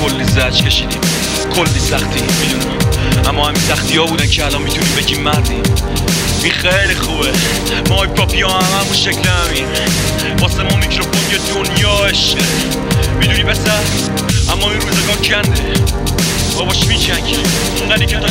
کلی زج کشیدیم. کلی سختی می‌دونم. اما همین سختی ها بودن که الان می‌تونیم بگیم مردیم. این خیلی خوبه. ما ای پاپی ها هم همون شکل همین. واسه ما میکروفون یه دنیا عشقه. می‌دونی بسر اما این روزگار کنده. باباش میچنگی اونقدی که تا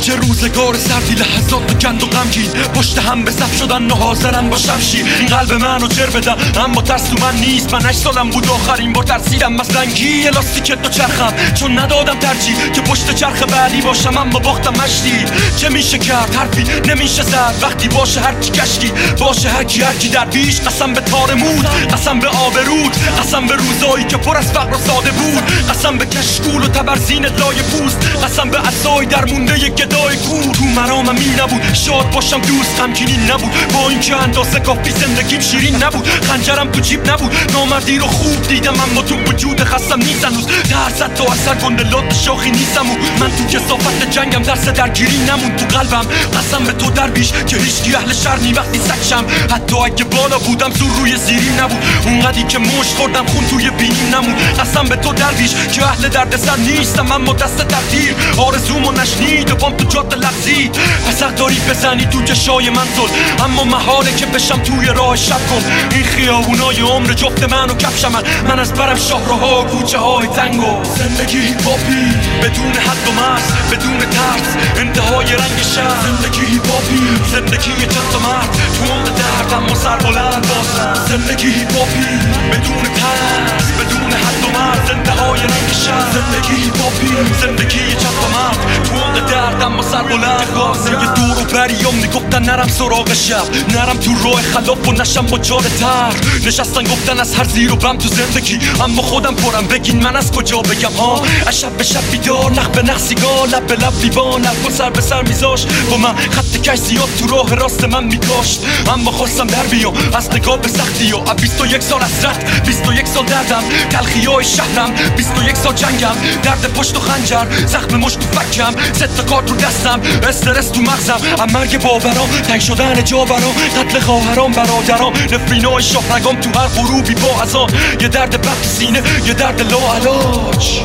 چه روزگار سردی لحظات گند و غمگین. پشت هم به صف شدن و حاضرن با شمشی قلب منو جر بدم اما ترس تو من نیست. من هشت سالم بود آخرین بار ترسیدم. مثلنگی الاستیک دو چرخم. چون ندادم ترجیح که پشت چرخ بعدی باشم اما باختم مشتی چه میشه کرد؟ حرفی نمیشه زد. وقتی باشه هر کی کشتی باشه هر کی هر کی در پیش. قسم به تار مود قسم به آب رود. قسم به روزایی که پر از فقر و ساده بود. قسم به کشکول و تبرزین لای پوست. قسم اصای در مونده گدای کور. تو مرامم می نبود. شاد باشم دوست غمگینی نبود. با اینکه اندازه کافی زندگیم شیرین نبود. خنجرم تو جیب نبود. نامردی رو خوب دیدم اما تو وجود خستم نیست هنوز. ترست تا اثر گنده لات شاخی نیستم و من تو کسافت جنگم درس درگیری نمون. تو قلبم قسم به تو درویش که هیچکی اهل شر نی وقتی سکشم حتی اگه بالا بودم زور روی زیری نبود. اونقدی که مش خوردم خون توی بینیم نمون. قسم به تو درویش که اهل دردسر نیستم اما دست تقدیر. آرزومو نشنید و بام تو جاده لغزید پس داری بزنی تو چشای من زل. اما محاله که بشم توی راه شب کن. این خیابونای عمر جفت من و کفش من من از برم شهرها کوچه های تنگو زندگی هیپاپی بدون حد و مرز بدون ترس انتهای رنگ شهر. زندگی هیپاپی زندگی چند تا مرد. تو عمق درد اما سر بلند بازم زندگی هیپاپی بدون ترس بدون حد و مرز انتهای رنگ شهر. زندگی هیپاپی زندگی سر بلند یه دور و بریام می‌گفتن نرم سراغ شب نرم تو راه خلاف و نشم با جال تر نشستن گفتن از هر زیر و بم تو زندگی اما خودم پرم بگین من از کجا بگم ها از شب به شب بیدار نخ به نخ سیگار لب به لب لیوان و سر به سر میذاش با من خط کش زیاد تو راه راست من میکاشت اما خواستم در بیام از نگاه به سختی و 21 سال حسرت 21 سال دردم تلخی های شهرم 21 سال جنگم درد پشت و خنجر زخم مشت و فکم ست کارت رو دستم استرس تو مغزم. ام مرگ باورام تنگ شدن جا برام قتل خواهرام برادرام. نفرینای شاهرگام تو هر غروبی با ازان یه درد بد تو سینه یه درد لا علاج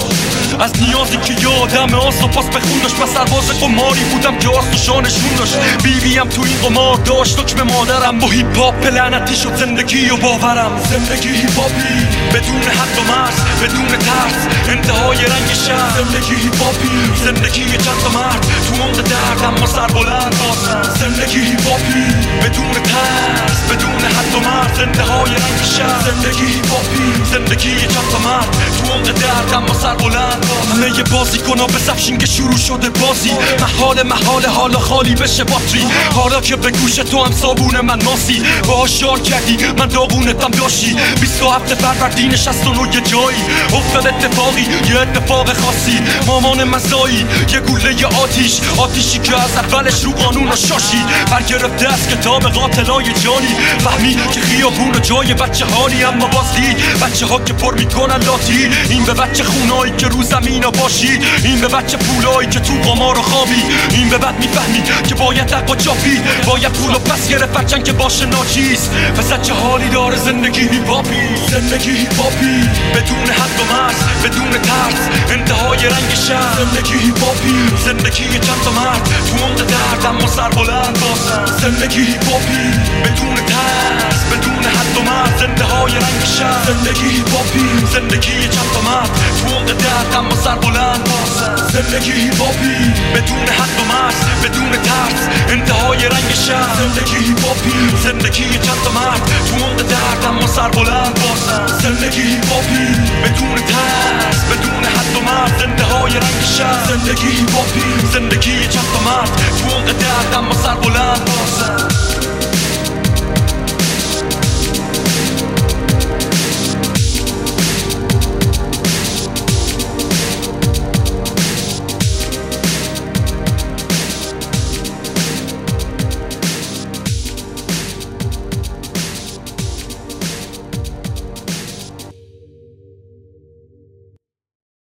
از نیازی که یادم و پاس به خون داشت من سرباز قماری بودم که آس و شانشون داشت بیویم تو این قمار داشت حکم مادرم با هیپ هاپ لعنتی شد زندگی و باورم زندگی هیپ هاپی بدون حد و مرز بدون ترس انتهای رنگ شهر زندگی هیپ هاپی زندگی چند مرد تو عمق درد اما سر بلند زندگی هیپ هاپی بدون ترس بدون حد و مرز انتهای رنگ شهر زندگی هیپ هاپی زندگی چند مرد عمق درد اما سر بلند همه یه بازی کنا به سفشین که شروع شده بازی. محال محال حالا خالی بشه باتری. حالا که به گوش تو هم صابون من ماسی. با شار کردی من داغونتم داشتی 27 فروردین 69 یه جایی. افتاد اتفاقی یه اتفاق خاصی. مامان مزایی یه گوله آتیش. آتیشی که از اولش رو قانون شاشی. برگرفته از کتاب قاتلای جانی. فهمی که خیابون و جای بچه حالی اما باز دید بچه ها که پر می‌کنن لاتی این به بچه خونایی که رو زمین باشی این به بچه پولایی که تو قمار و خوابی. این به بعد می‌فهمی که باید تقوا چاپی باید پول و پس گرفت هرچند که باشه ناچیز. پس چه حالی داره زندگی هیپاپی زندگی هیپاپی بدون حد و مرز بدون ترس انتهای رنگ شهر. زندگی هیپاپی زندگی چند مرد. تو عمق درد اما سر بلند بازم زندگی هیپاپی بدون بدون حد و مرز انتهای رنگ شهر زندگی هیپاپی زندگی چند تو عمق درد اما سر بلند زندگی هیپاپی بدون حد و مرز بدون ترس. انتهای رنگ شهر زندگی هیپاپی زندگی چند تو عمق درد اما سر بلند زندگی هیپاپی بدون ترس بدون حد و مرز. انتهای رنگ شهر زندگی هیپاپی زندگی چند تو عمق درد اما سر بلند بازم